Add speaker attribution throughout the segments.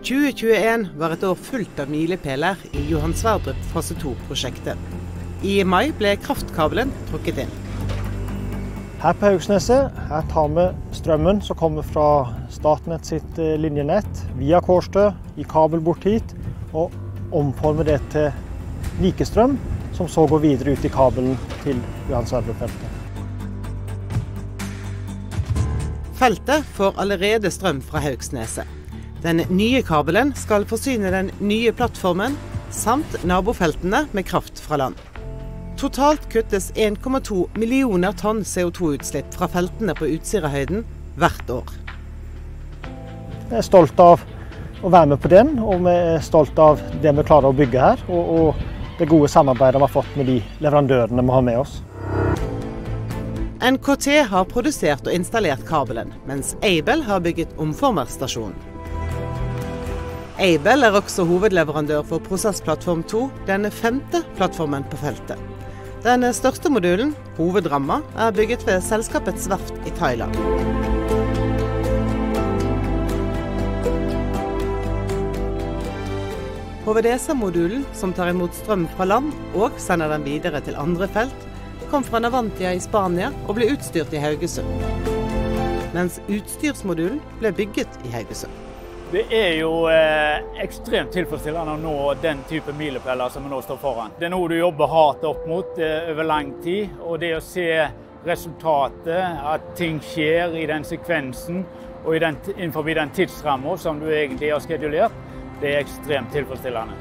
Speaker 1: 2021 var et år fullt av milepæler i Johan Sverdrup fase 2-prosjektet. I mai ble kraftkabelen trukket inn.
Speaker 2: Her på Haugsneset her tar vi strømmen som kommer fra Statnett sitt eh, linjenett via Kårstø, i kabel bort hit, og omformer det til likestrøm, som så går videre ut i kabelen til Johan Sverdrup-feltet.
Speaker 1: Feltet får allerede strøm fra Haugsneset. Den nye kabelen skal forsyne den nye plattformen, samt nabofeltene med kraft fra land. Totalt kuttes 1,2 millioner tonn CO2-utslipp fra feltene på Utsirahøyden hvert år.
Speaker 2: Jeg er stolt av å være med på den, og vi er stolt av det vi klarer å bygge her. Og, og det gode samarbeidet vi har fått med de leverandørene vi har med oss.
Speaker 1: NKT har produsert og installert kabelen, mens Aibel har bygget omformerstasjonen. Aibel er også hovedleverandør for Prosessplattform 2, denne femte plattformen på feltet. Den største modulen, hovedramma, er bygget ved selskapets verft i Thailand. HVDC-modulen, som tar imot strøm fra land og sender den videre til andre felt, kom fra Navantia i Spania og ble utstyrt i Haugesund. Mens utstyrsmodulen ble bygget i Haugesund.
Speaker 3: Det er jo eh, ekstremt tilfredsstillende å nå den type milepæler som vi nå står foran. Det er noe du jobber hardt opp mot eh, over lang tid. Og det å se resultatet, at ting skjer i den sekvensen og i den, innenfor den tidsramma som du egentlig har skedulert, det er ekstremt tilfredsstillende.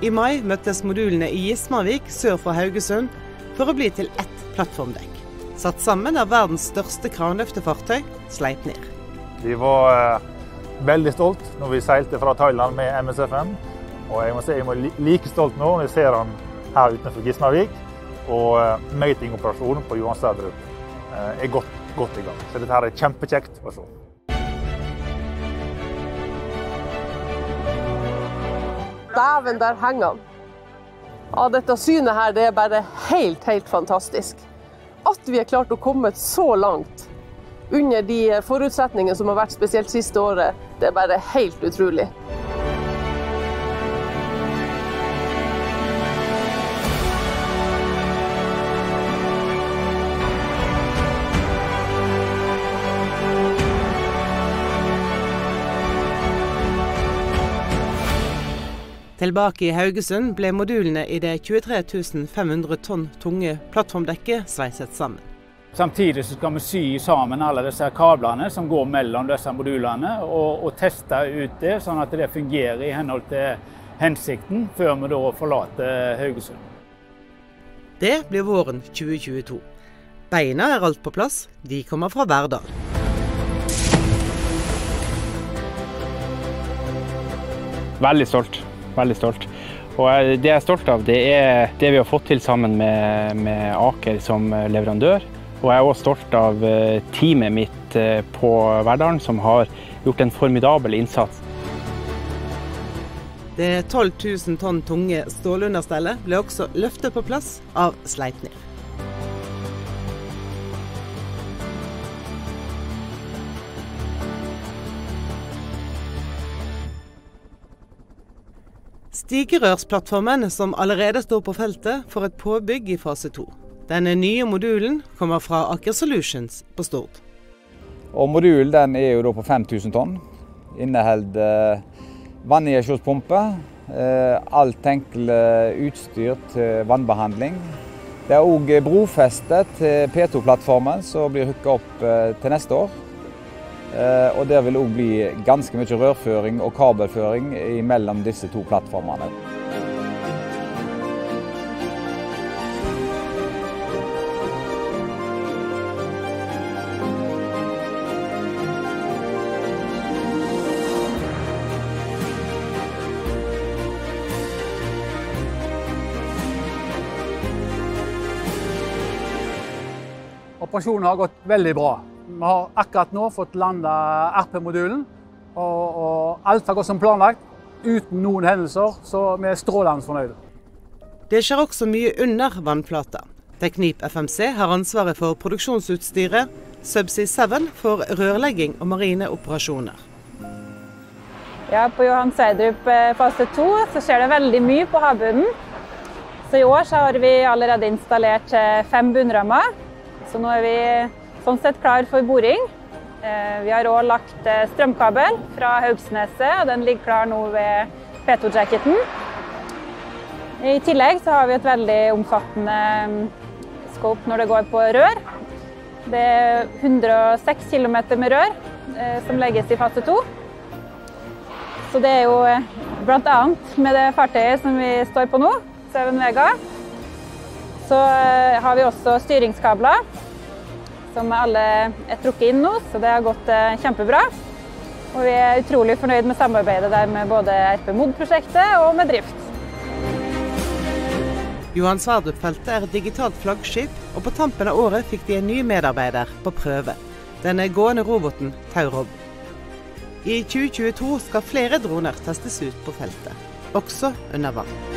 Speaker 1: I mai møttes modulene i Gismarvik sør for Haugesund for å bli til ett plattformdekk. Satt sammen av verdens største kranløftefartøy, Sleipnir.
Speaker 4: De var eh, veldig stolt når vi seilte fra Thailand med MSFM. Og jeg må si jeg er like stolt nå når jeg ser han her utenfor Gismarvik. Og uh, matingoperasjonen på Johan Sverdrup uh, er godt, godt, i gang. Så dette her er kjempekjekt å se.
Speaker 5: Dæven, der henger han. Ja, dette synet her det er bare helt, helt fantastisk. At vi har klart å komme så langt under de forutsetningene som har vært spesielt siste året, det er bare helt utrolig.
Speaker 1: Tilbake i Haugesund ble modulene i det 23 500 tonn tunge plattformdekket sveiset sammen.
Speaker 3: Samtidig så skal vi sy sammen alle disse kablene som går mellom disse modulene, og, og teste ut det, sånn at det fungerer i henhold til hensikten, før vi da forlater Haugesund.
Speaker 1: Det blir våren 2022. Beina er alt på plass, de kommer fra Verdal.
Speaker 6: Veldig stolt. Veldig stolt. Og det jeg er stolt av, det er det vi har fått til sammen med, med Aker som leverandør. Og jeg er også stolt av eh, teamet mitt eh, på Verdalen, som har gjort en formidabel innsats.
Speaker 1: Det 12 000 tonn tunge stålunderstellet ble også løftet på plass av Sleipnir. Stigerørsplattformen som allerede står på feltet, får et påbygg i fase to. Denne nye modulen kommer fra Aker Solutions på Stord.
Speaker 7: Og Modulen er jo på 5000 tonn. Inneholder vanninjeksjonspumpe, eh, alt tenkelig utstyr til vannbehandling. Det er òg brofeste til P2-plattformen som blir hooka opp eh, til neste år. Eh, og Der vil òg bli ganske mye rørføring og kabelføring mellom disse to plattformene.
Speaker 3: Operasjonen har gått veldig bra. Vi har akkurat nå fått landa RP-modulen, og, og, alt har gått som planlagt. Uten noen hendelser, så vi er strålende fornøyde.
Speaker 1: Det skjer også mye under vannflata. Teknip FMC har ansvaret for produksjonsutstyret, Subsea 7 for rørlegging og marine operasjoner.
Speaker 8: Ja, På Johan Sverdrup eh, fase 2 så skjer det veldig mye på havbunnen. Så I år så har vi allerede installert eh, fem bunnrammer. Så nå er vi sånn sett klar for boring. Eh, vi har òg lagt strømkabel fra Haugsneset, og den ligger klar nå ved P2-jacketen. I tillegg så har vi et veldig omfattende mm, scope når det går på rør. Det er 106 km med rør som legges i fase 2. Så det er jo eh, bl.a. med det fartøyet som vi står på nå, Seven Vega, så eh, har vi også styringskabler som alle er trukket inn nå, så det har gått eh, kjempebra. Og vi er utrolig fornøyd med samarbeidet der med både RP Mod-prosjektet og med drift.
Speaker 1: Johan Sverdrup-feltet er et digitalt flaggskip, og på tampen av året fikk de en ny medarbeider på prøve. Denne gående roboten Taurob. I 2022 skal flere droner testes ut på feltet, også under vann.